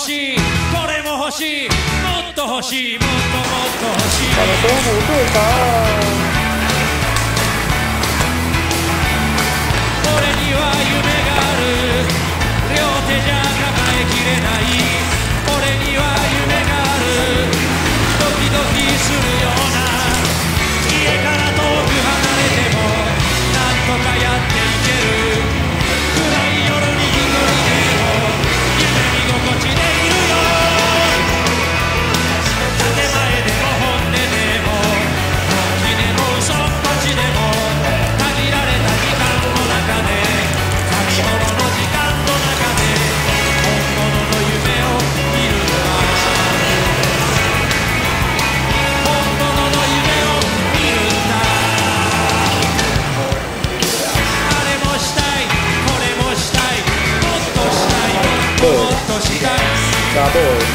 しい。これも欲しい。もっと欲しい。もっともっと欲しい。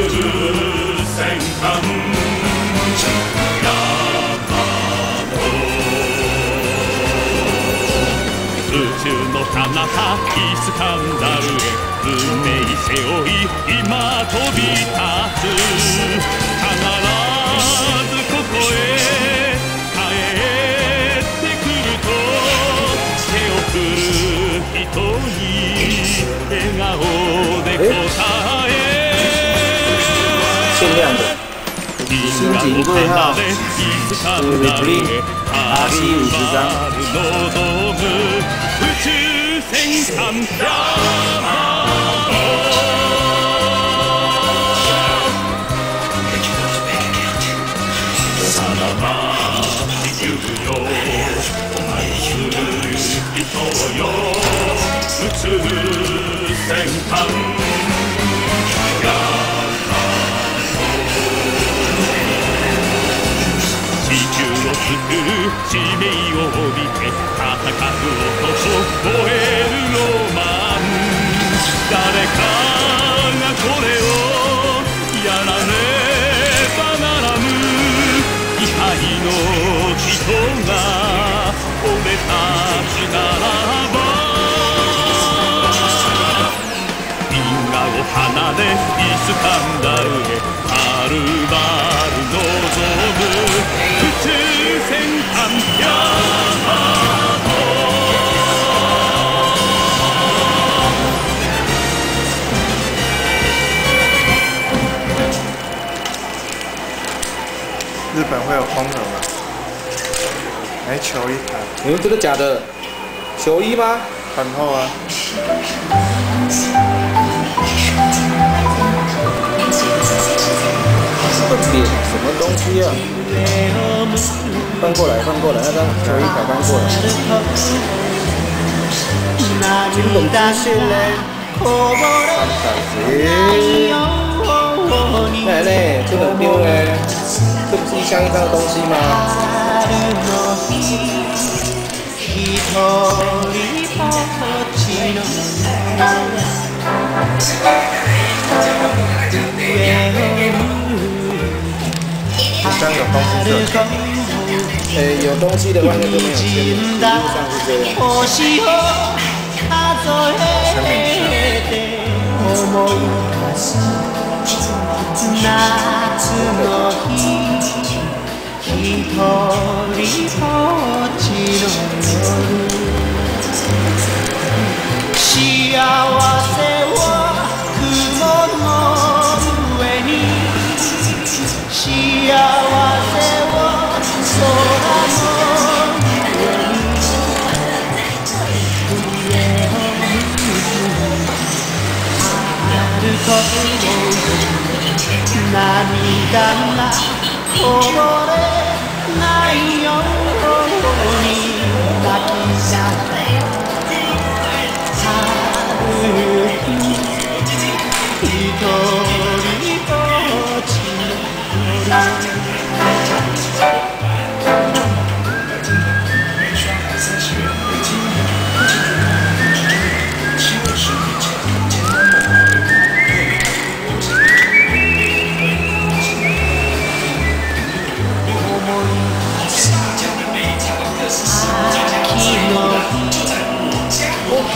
宇宙の彼方イスカンダルへ運命背負い今飛び立つ必ずここへ帰ってくると手を振る人に笑顔で答え？限量的。新警棍号，Between RC 五十张。宇宙戦艦使命を帯びて戦う男燃えるロマン誰かがこれをやらねばならぬ位牌の人が俺たちならば因果を離れいつか日本会有风格吗？哎、欸，球衣台。你们真的假的？球衣吗？很厚啊。什么东西啊？翻过来，翻过来，那张球衣台翻过来。金龙大学嘞，好感觉。相关的东西吗？相有东西的，诶，有东西的外面都没有钱，基本上是这样。幸せは雲の上に幸せは空の上に上を春と涙がこぼれな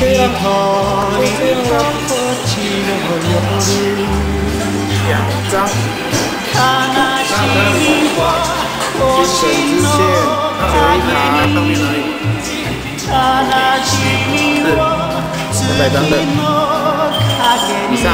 2000，线，那我们，上面哪里？是张的以上。